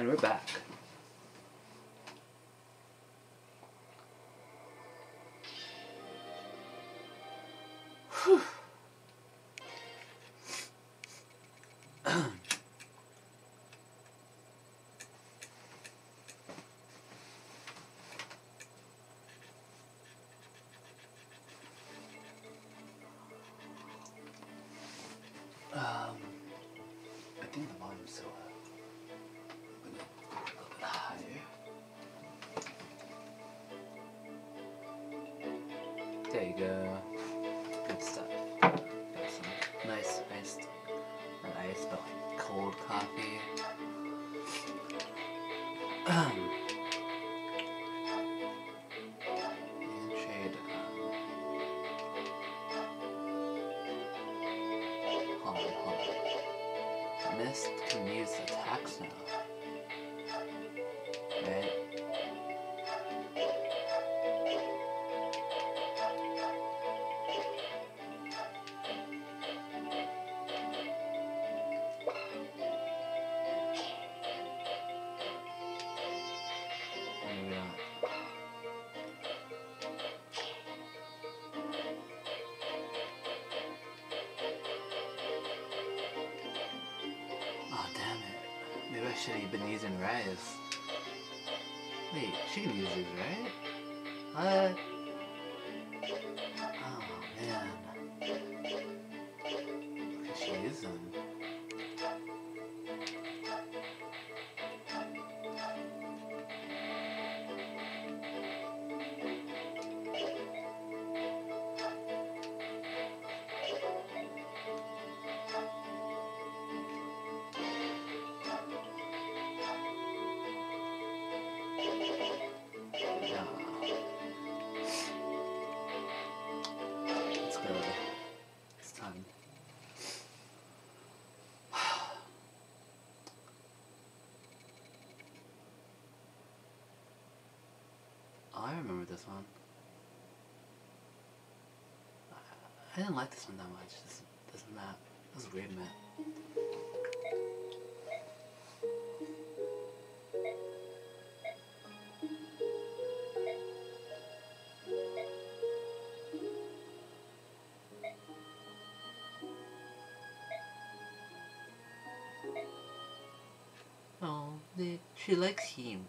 And we're back. Um, I think the volume's so loud. You go. Good stuff. Got some nice iced, not iced, but cold coffee. Um, Rise. Wait, she can use these, right? What? I didn't like this one that much. This this map. This is a weird map. Oh, she likes him.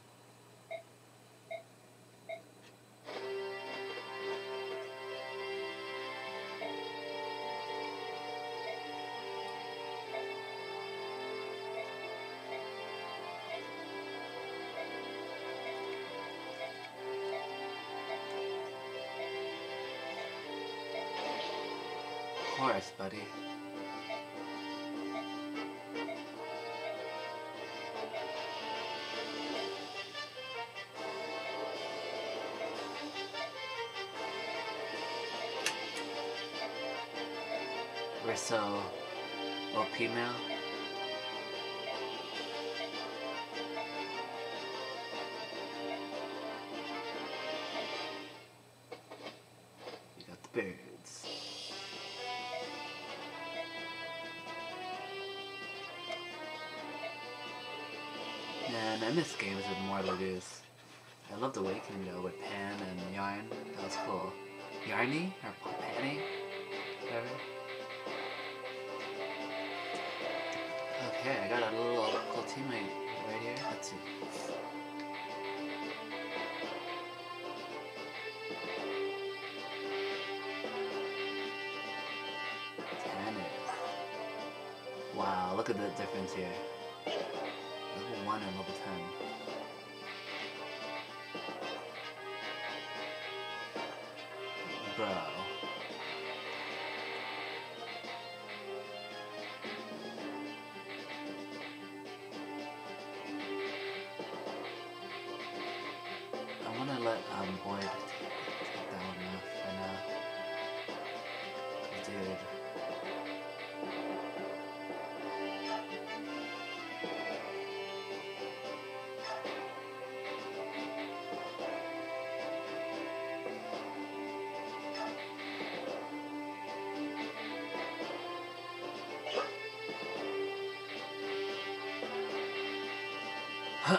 I miss games with more Laguz. I loved Awakening though with Panne and Yarne. That was cool. Yarny? Or Panny? Whatever. Okay, I got a little cool teammate right here. Let's see. Wow, look at the difference here. Bro.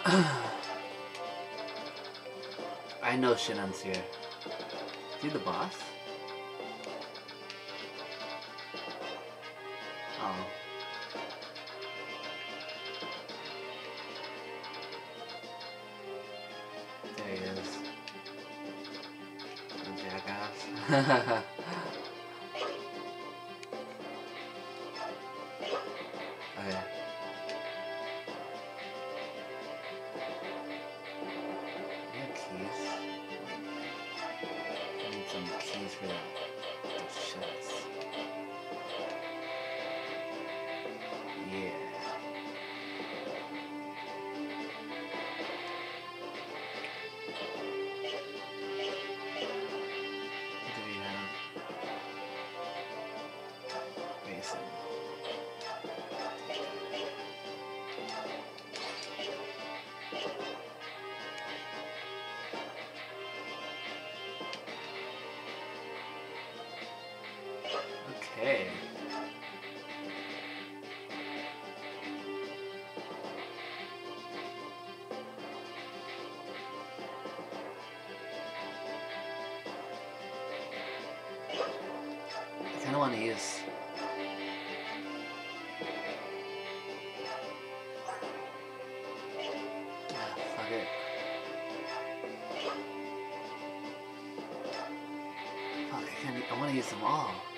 I know Shinon's here. Is he the boss? Oh. There he is. Jackass. use them all.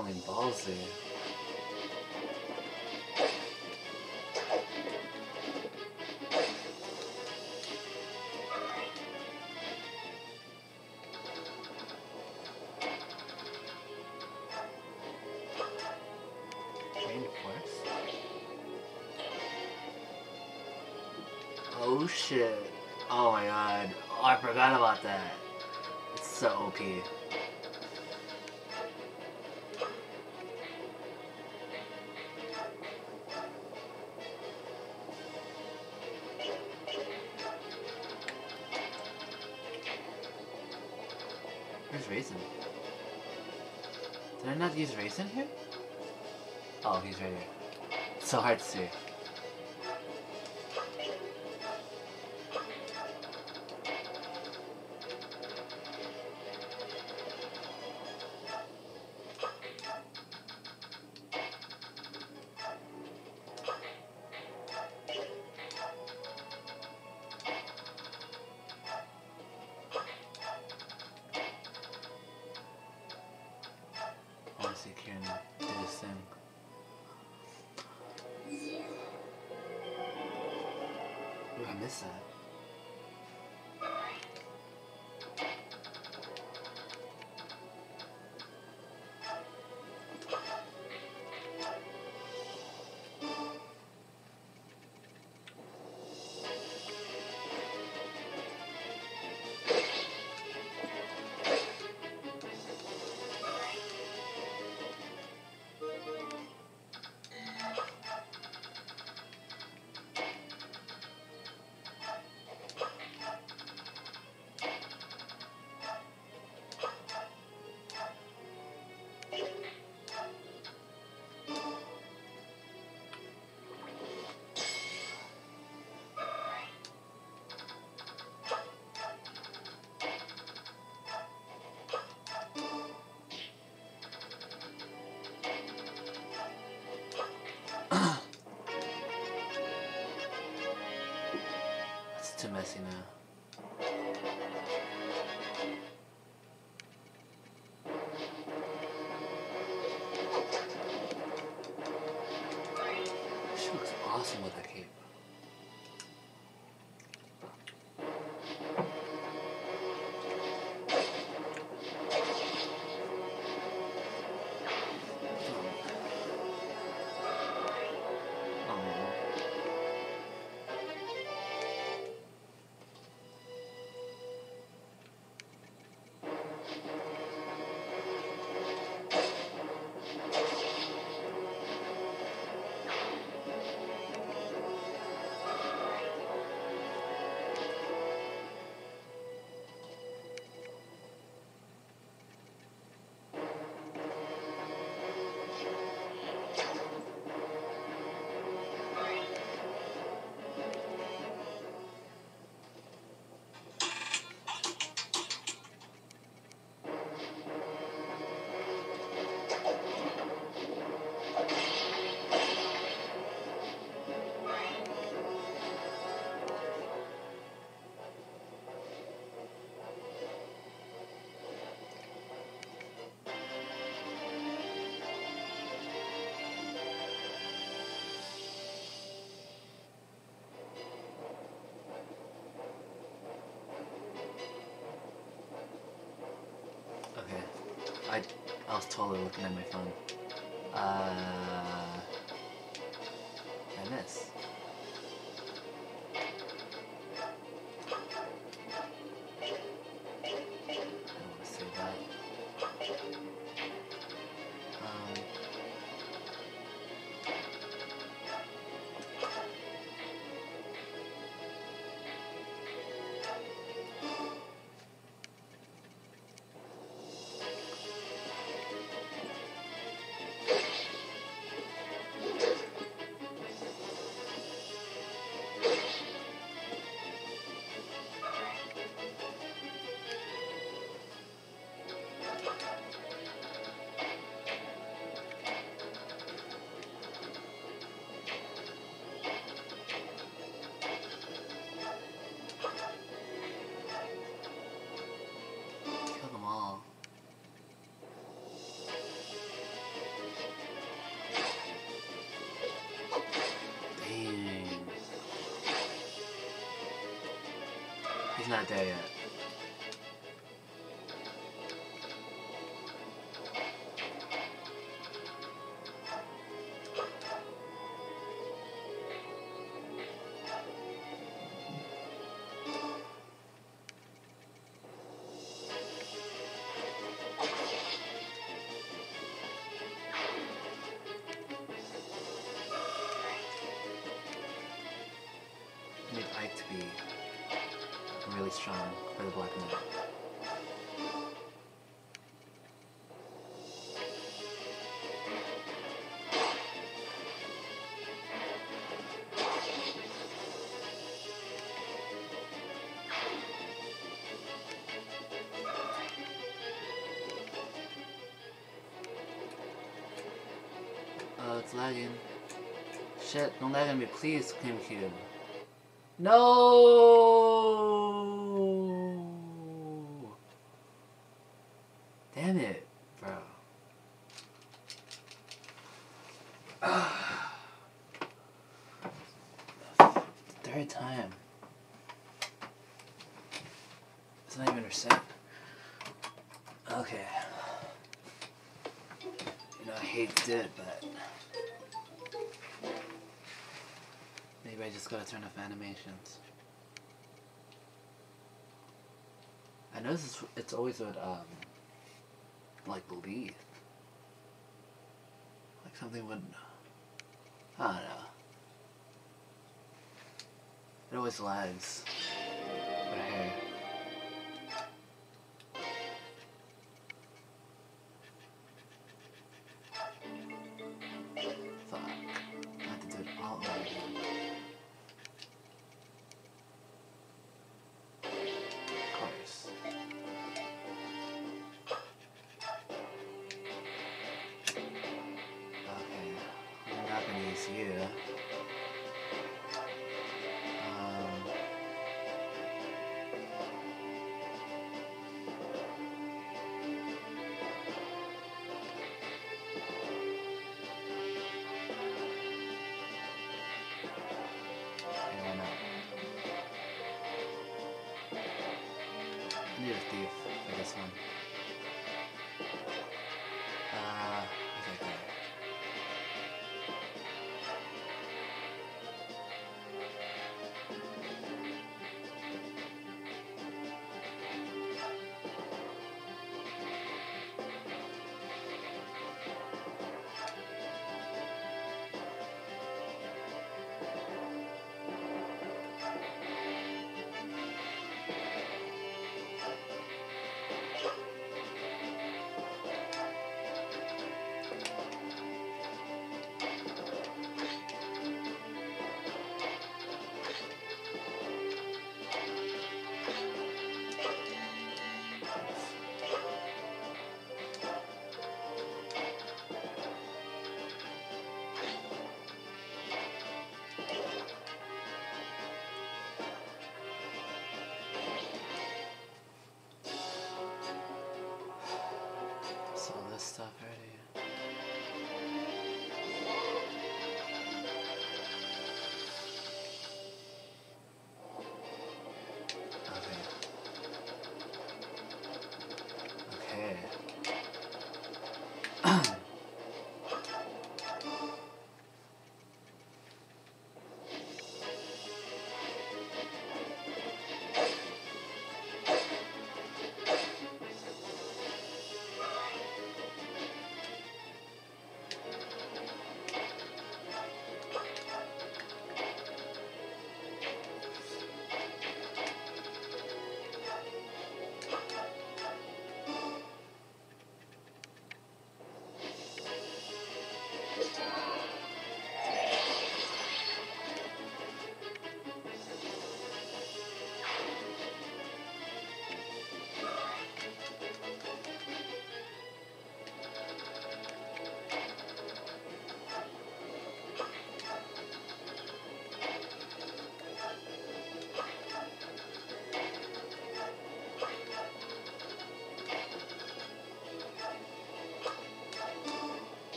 common balls there. he's racing here? Oh, he's right here. It's so hard to see. It's now. She looks awesome with Totally looking at my phone. Uh not there yet. It's lagging. Shit, don't lag on me, please, GameCube. No! Damn it, bro. Third time. It's not even a set. Okay. You know, I hate it, but... maybe I just gotta turn off animations. I notice it's, it's always with um, like Leaf. Like something would, I don't know. It always lags.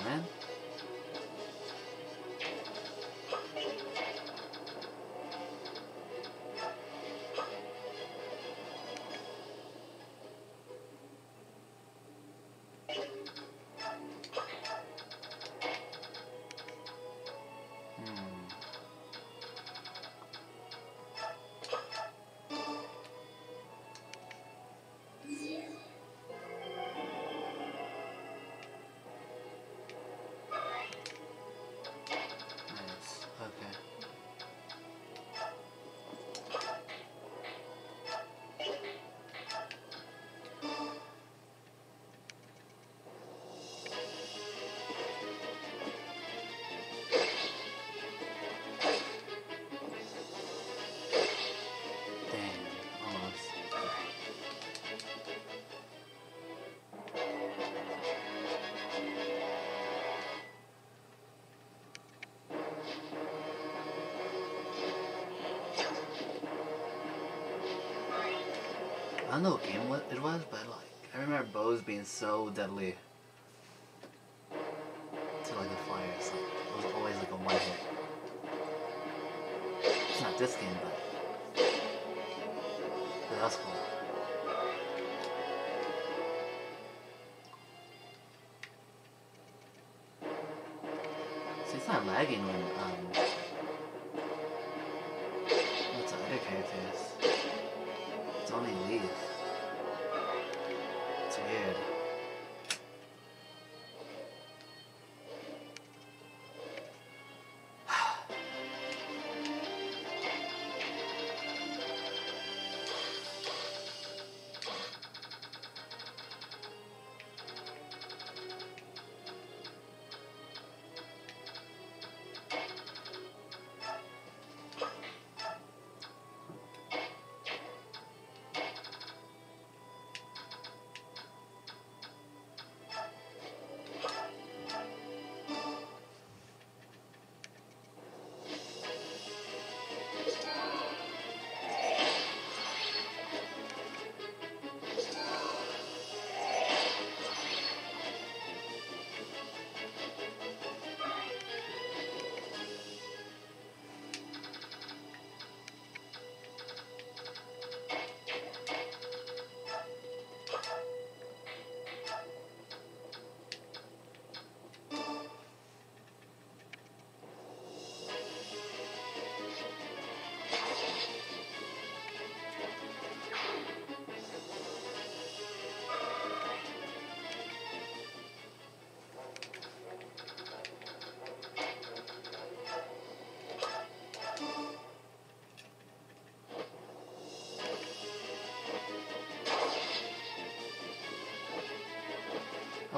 Man. I don't know what game it was, but like I remember bows being so deadly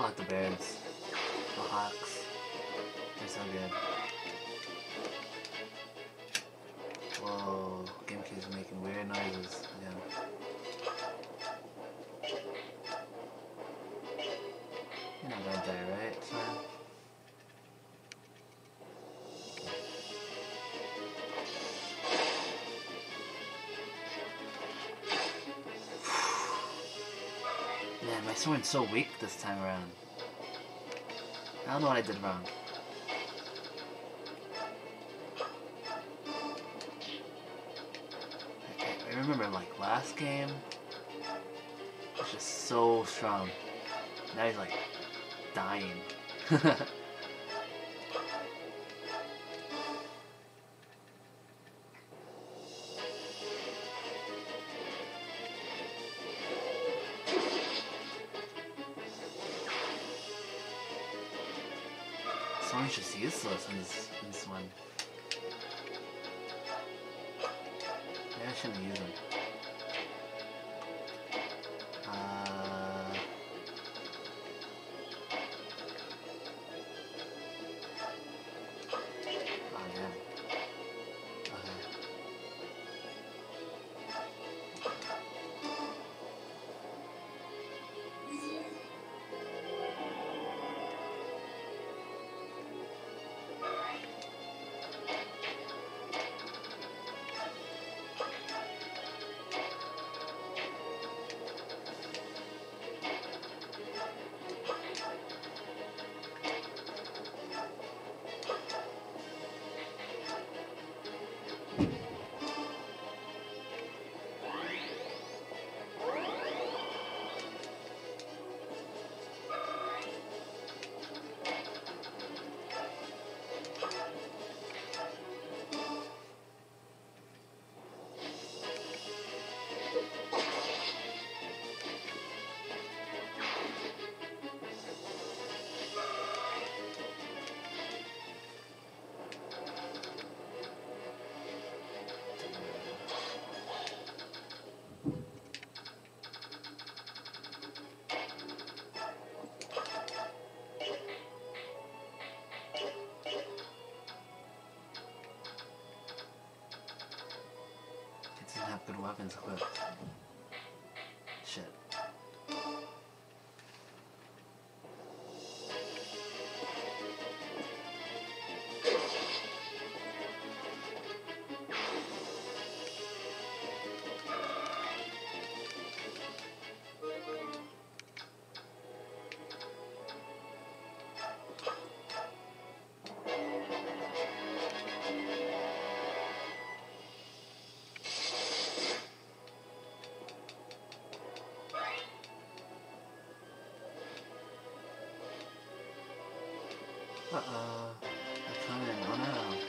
Like the birds. My sword's so weak this time around. I don't know what I did wrong. I, I remember like last game was just so strong. Now he's like dying. useless in this, in this one. Maybe I shouldn't use him. Weapons equipped. Uh-oh. I can't even out.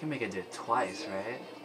I can make it do it twice? Right?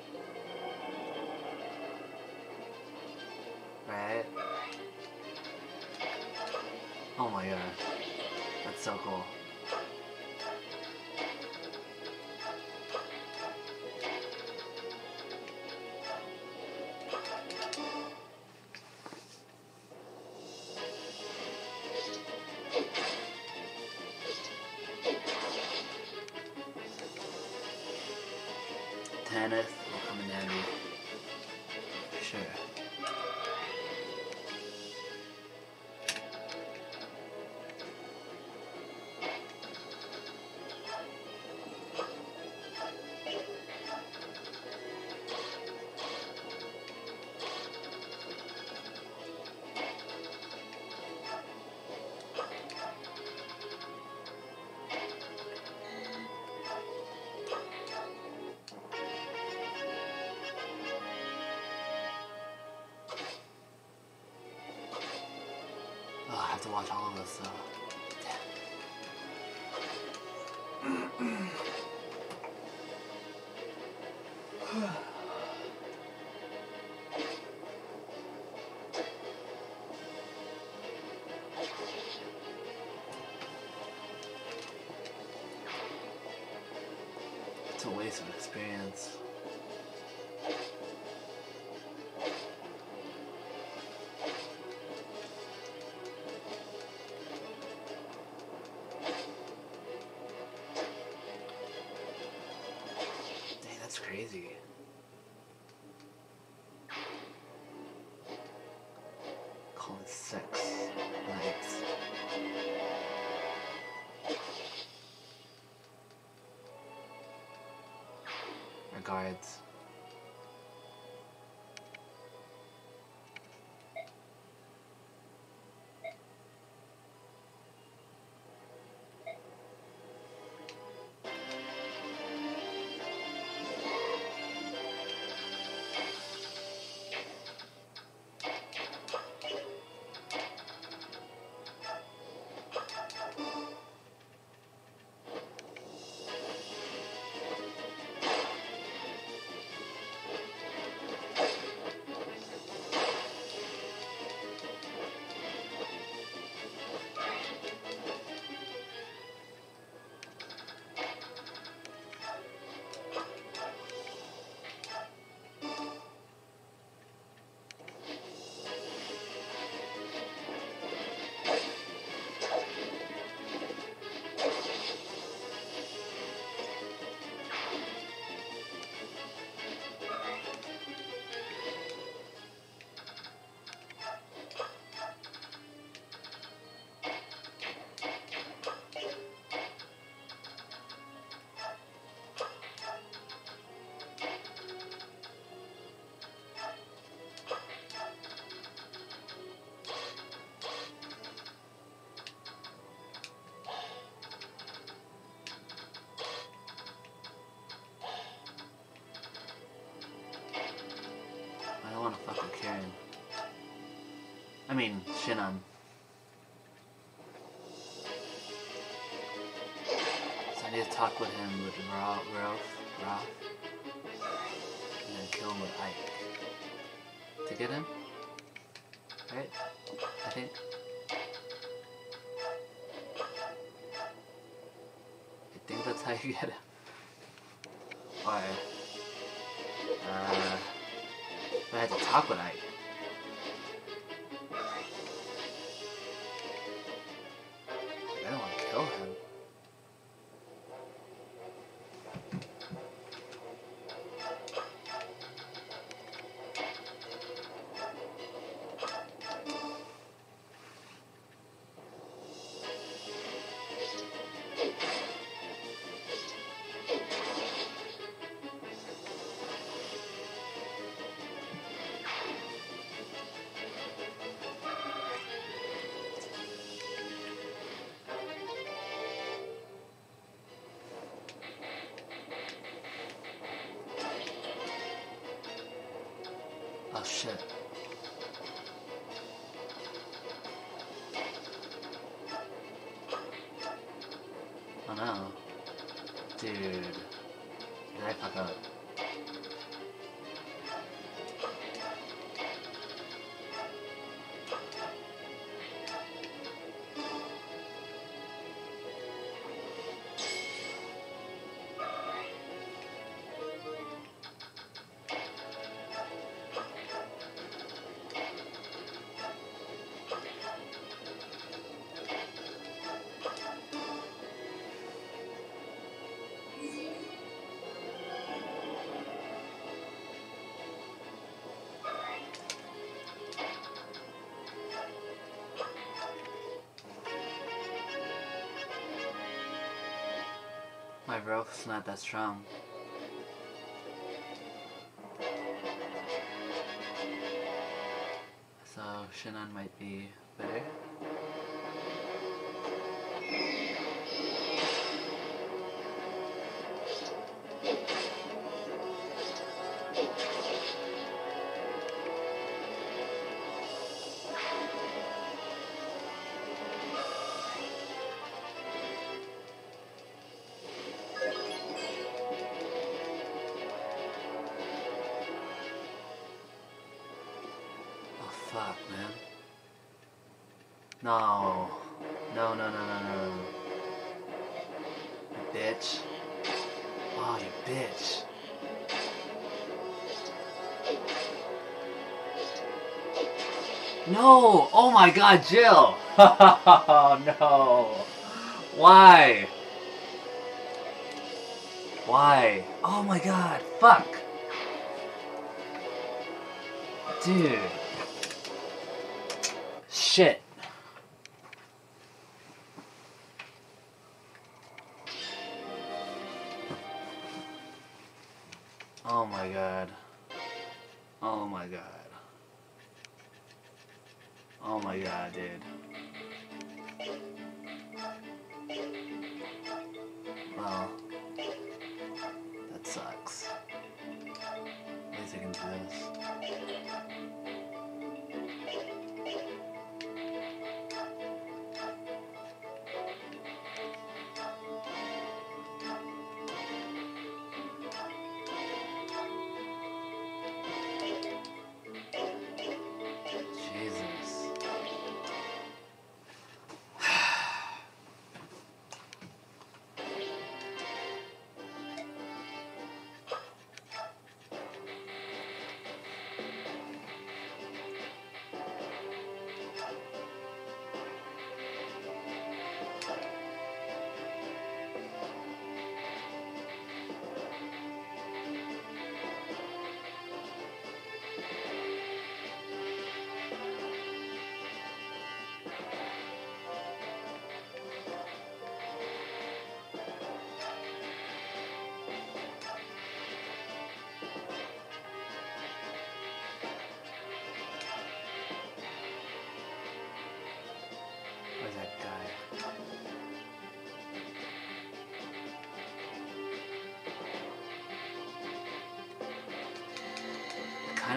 It's a waste of experience. Crazy. Call it six nights. Regards. I I mean, Shinon. So I need to talk with him with Ra Rolf, Rolf, and then kill him with Ike. To get him? Right? I think. I think that's how you get him. Why? Uh, I had to talk with Ike. don't know. Dude. that rope's not that strong. So Shinon might be better. no! Oh my god, Jill! oh no! Why? Why? Oh my god, fuck! Dude. Shit.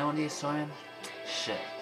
on these, son? Shit.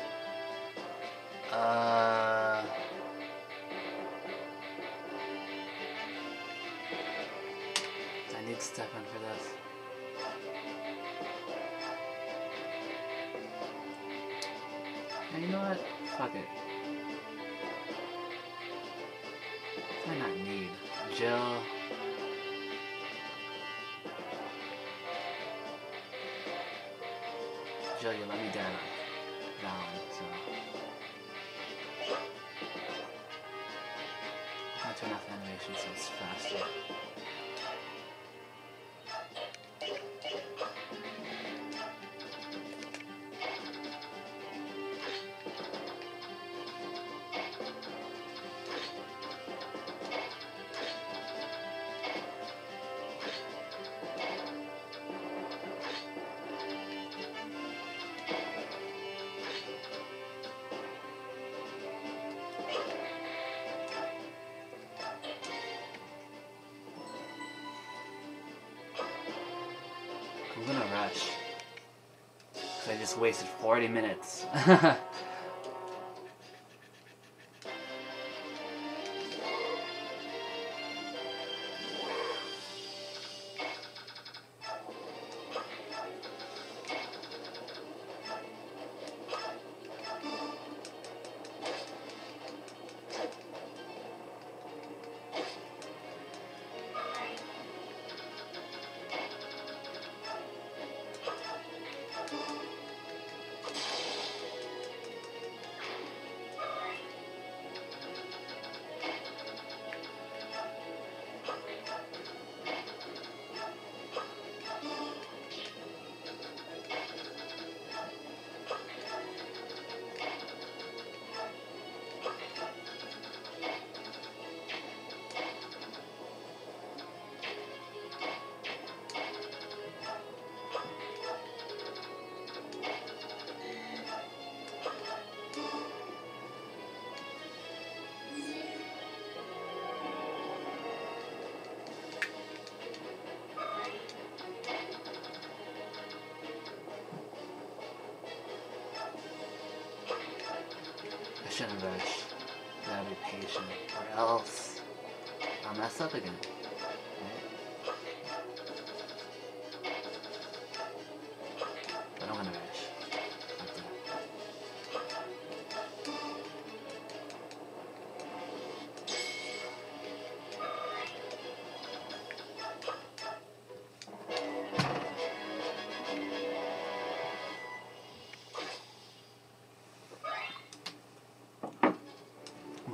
Wasted 40 minutes.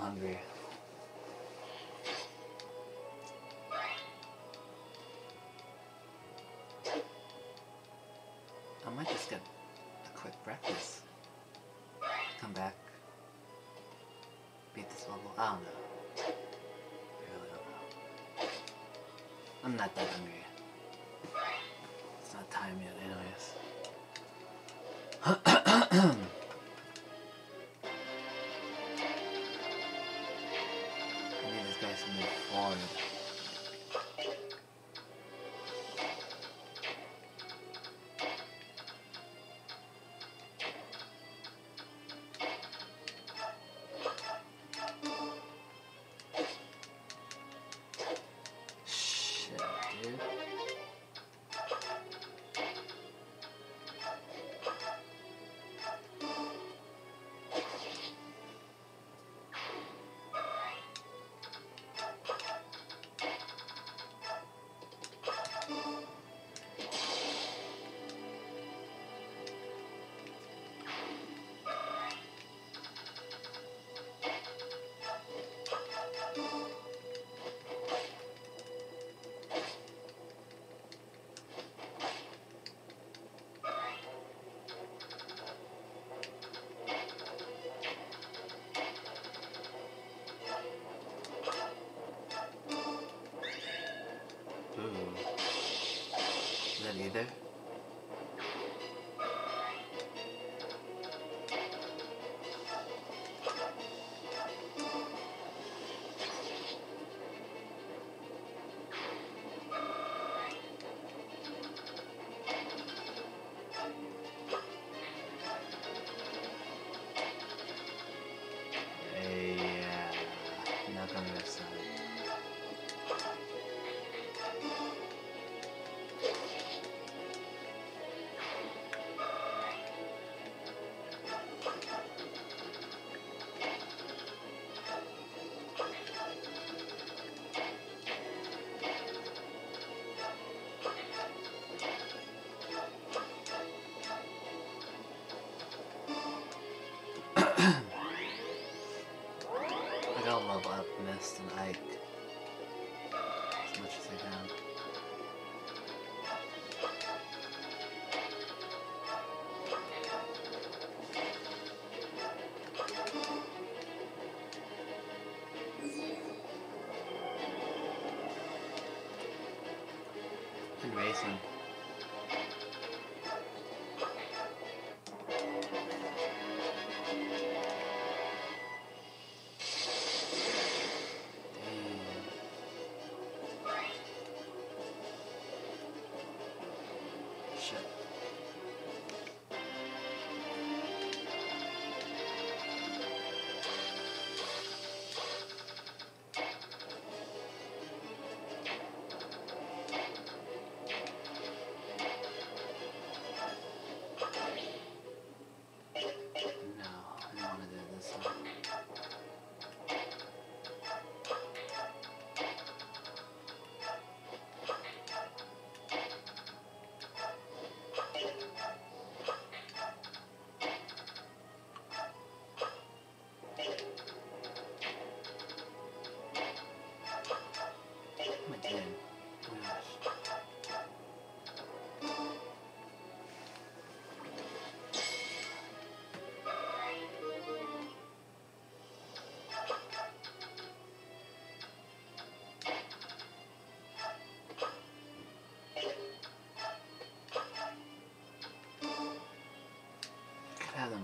hungry. I might just get a quick breakfast. Come back. Beat this level. I don't know. I really don't know. I'm not that hungry. It's not time yet, anyways.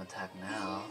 attack now.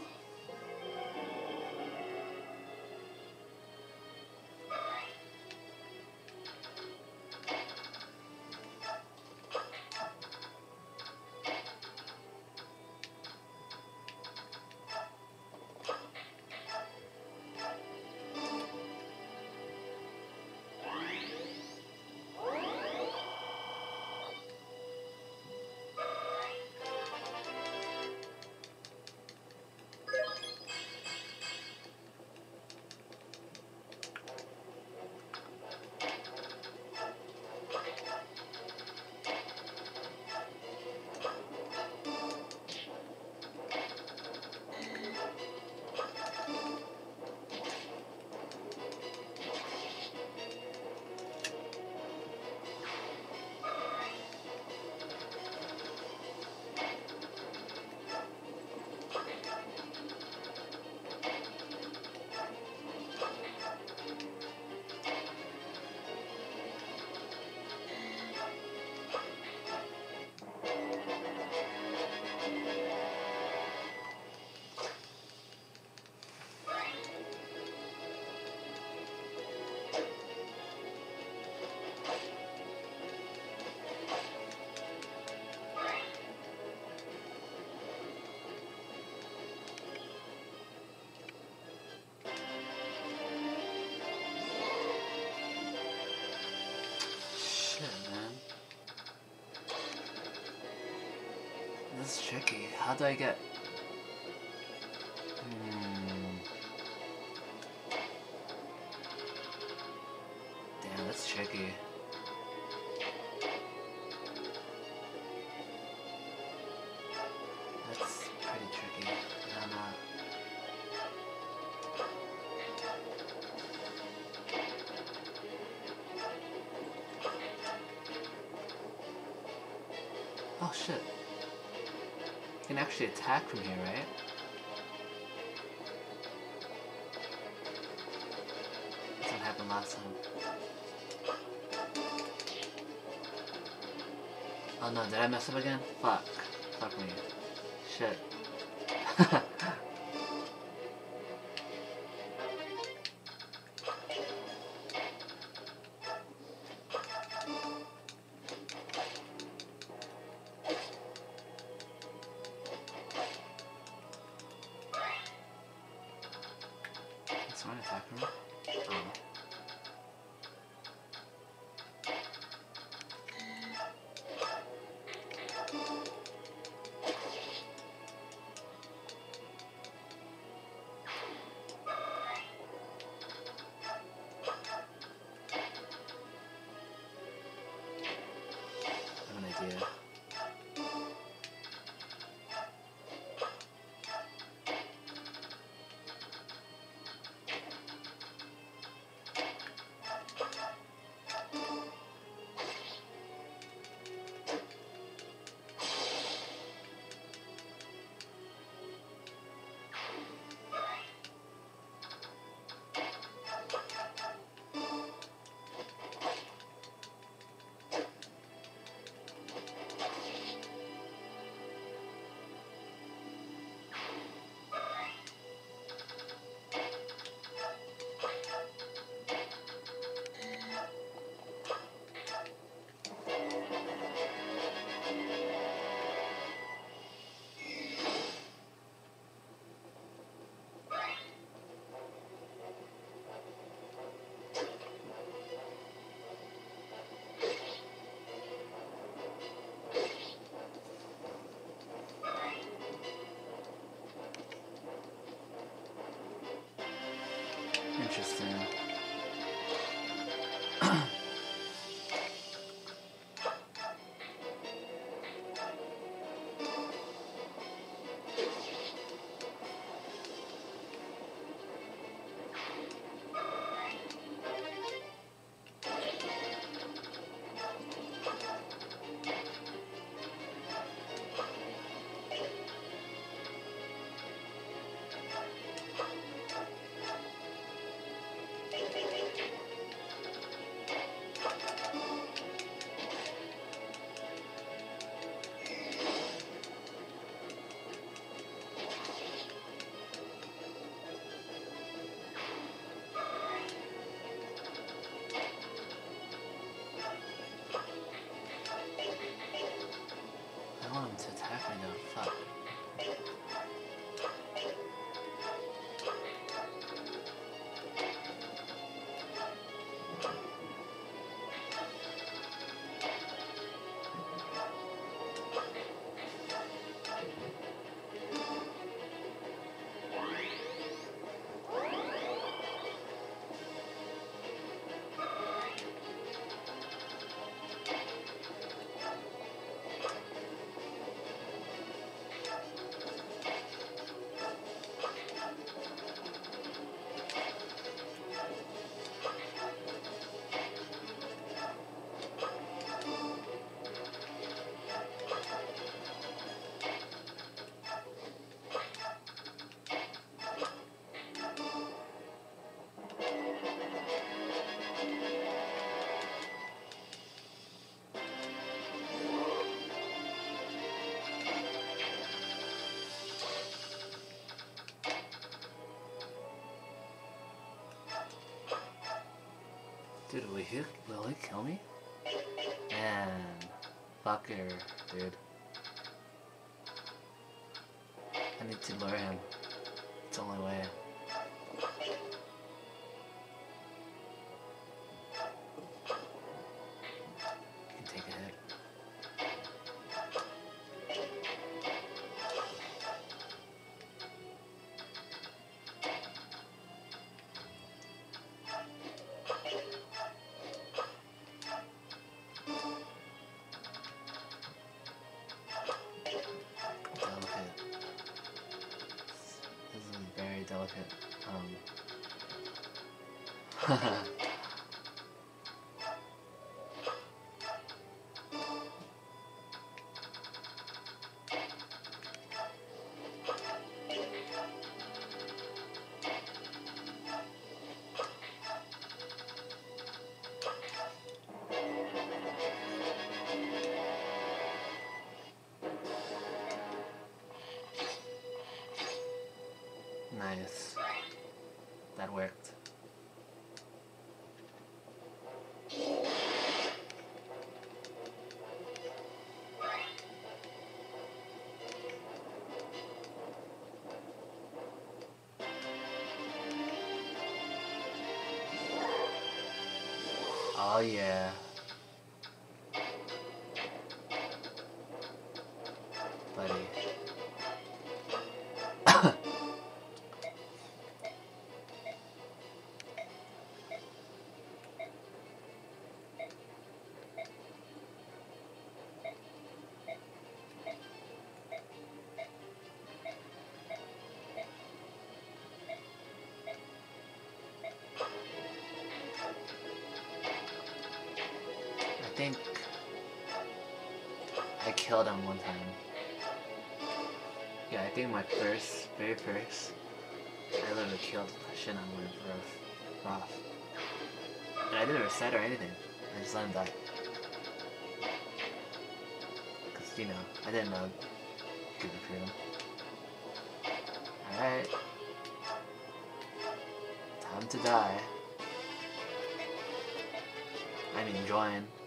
Tricky. How do I get... attack from here, right? That's what happened last time. Oh no, did I mess up again? Fuck. Fuck me. Shit. Interesting. Dude, will he, will he kill me? Man, fucker, dude. Ja, ja. Oh yeah. Think I killed him one time. Yeah, I think my first, very first, I literally killed the shit of my Roth. Roth. And I didn't reset or anything. I just let him die. Cause you know, I didn't know. It for him. Alright. Time to die. I mean join.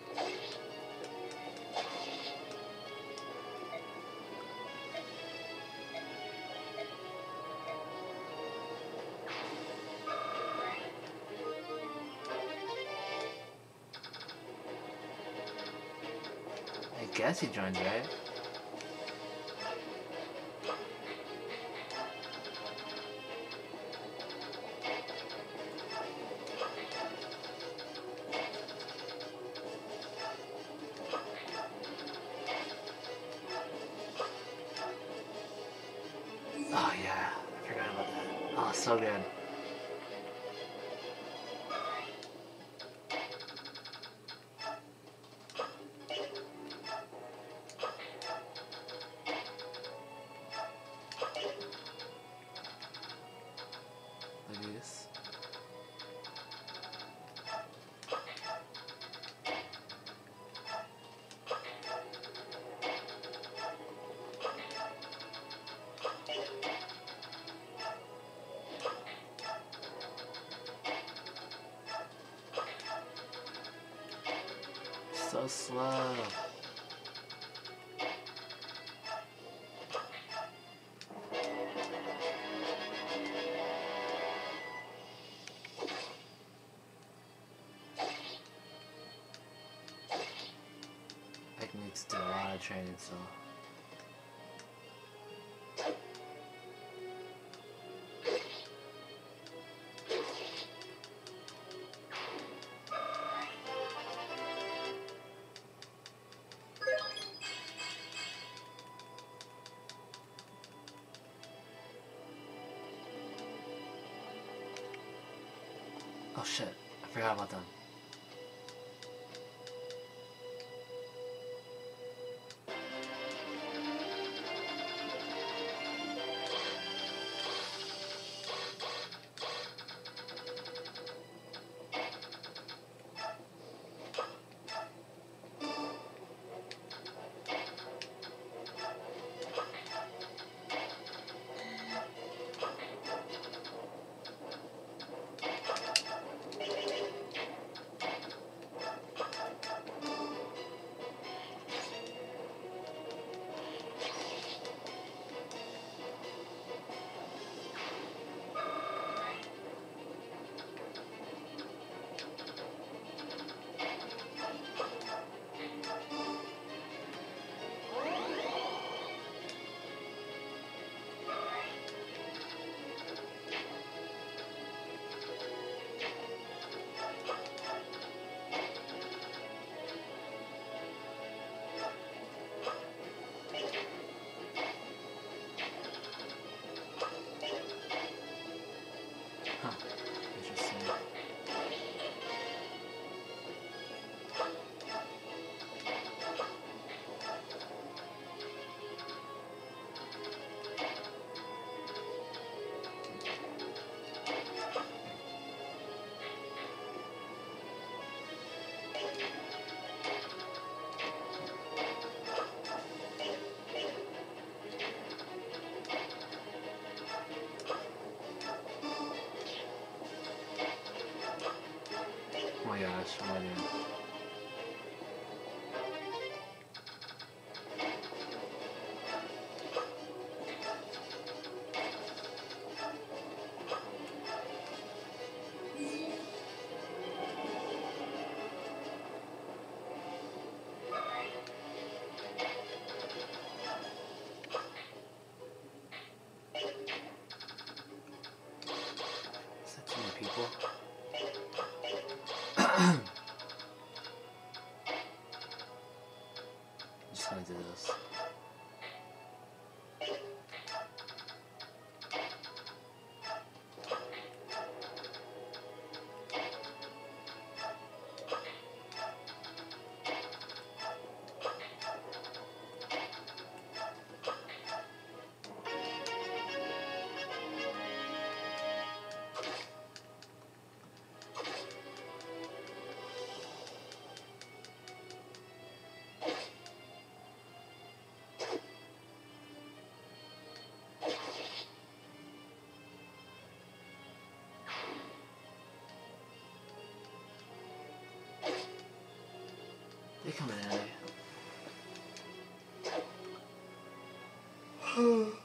He joins, right? Training still. Oh shit, I forgot about them. Um They come in handy. Shit.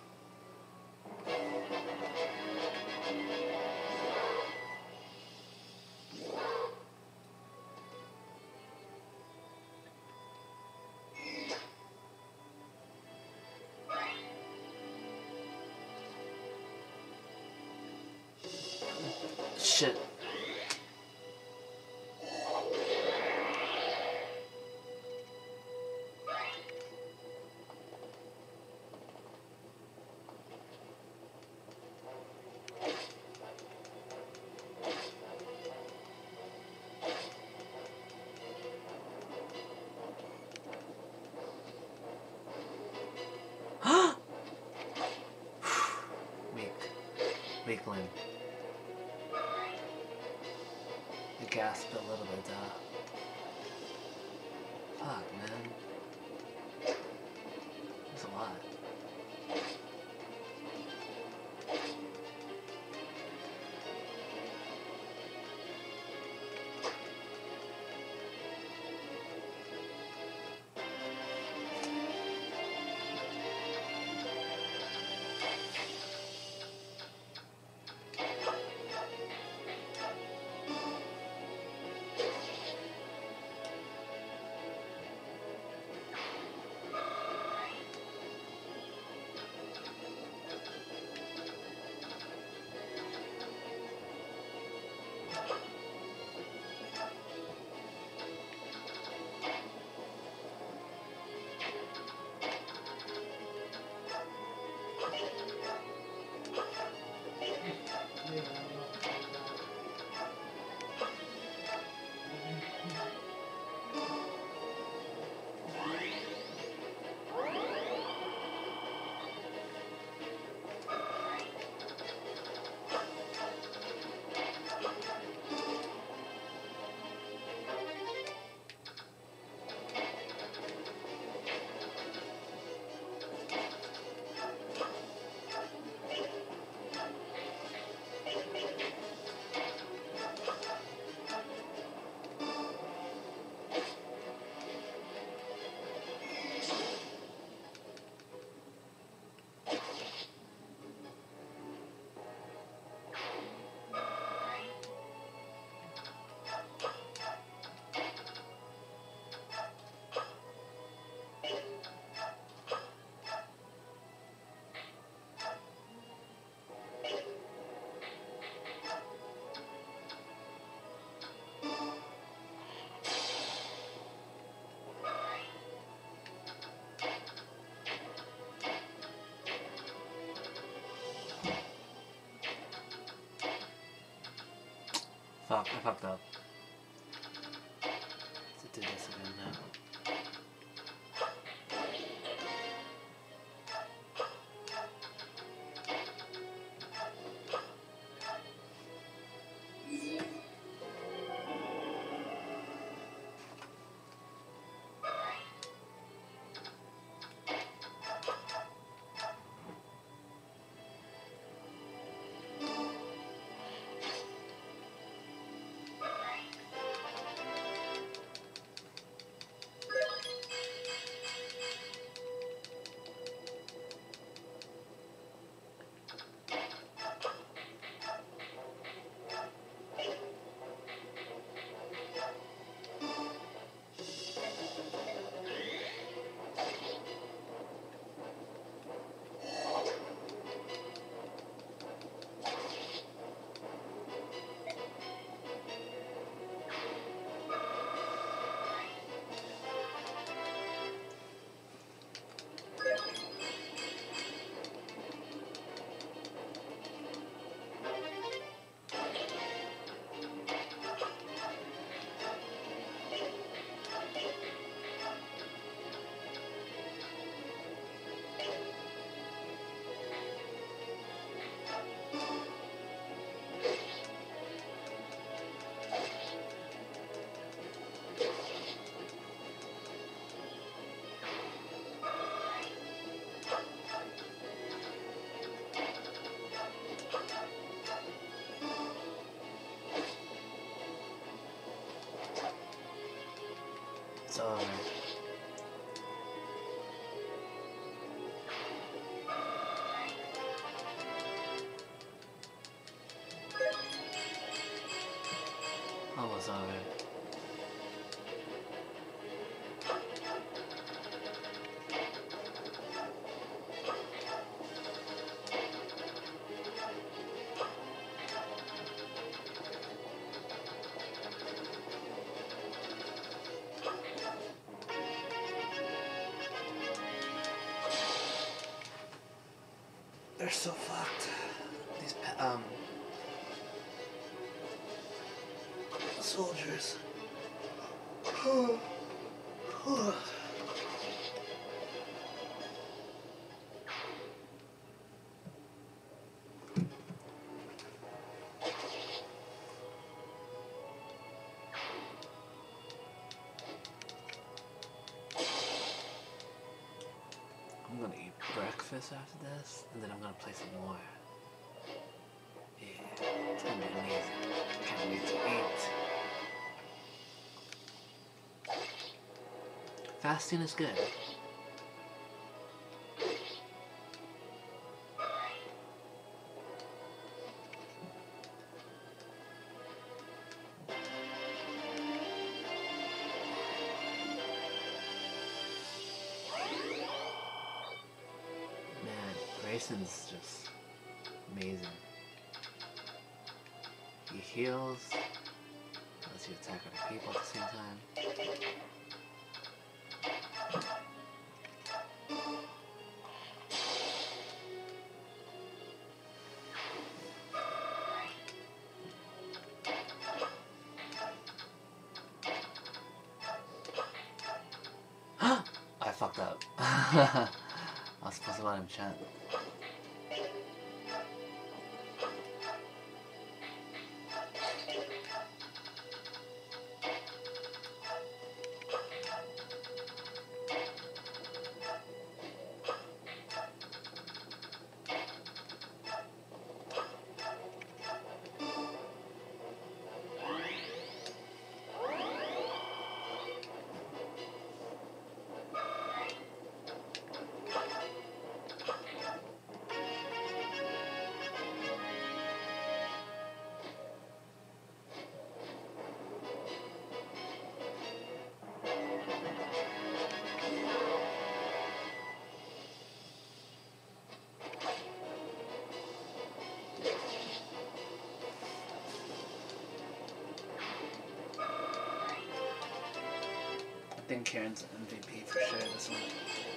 Weakling. I gasped a little bit, uh. Fuck, man. up, if up, up. So. They're so fucked. These um soldiers. This, and then I'm gonna play some more. Fasting is good. Up. I was supposed to let him chant. Karen's MVP for sure this one.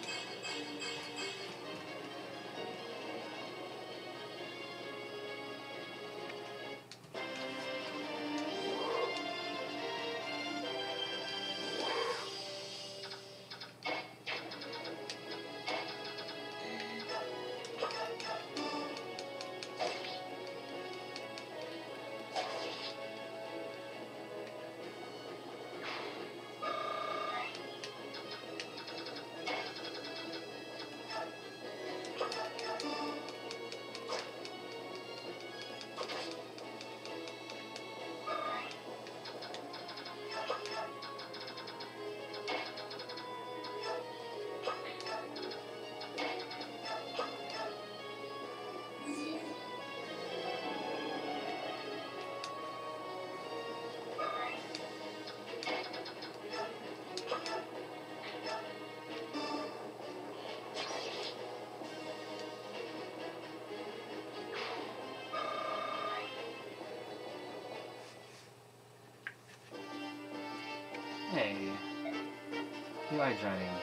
Why, Johnny?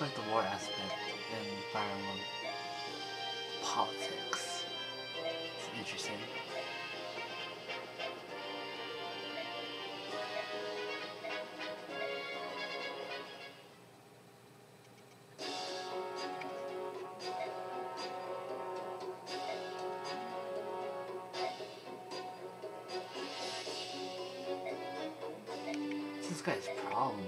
Always like the war aspect in Fire Emblem politics. It's interesting. This guy's problem,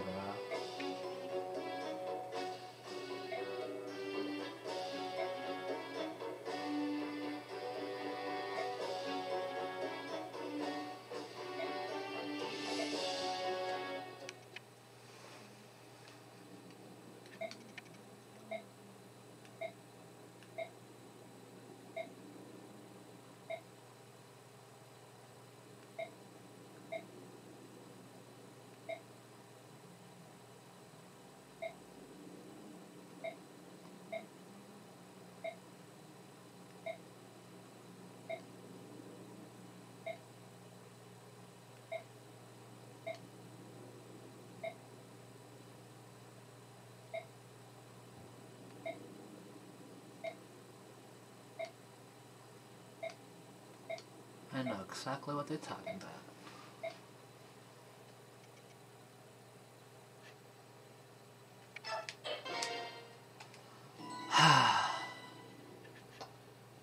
I know exactly what they're talking about.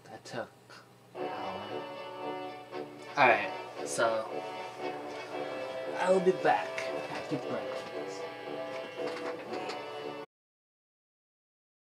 that took. Alright, so I will be back.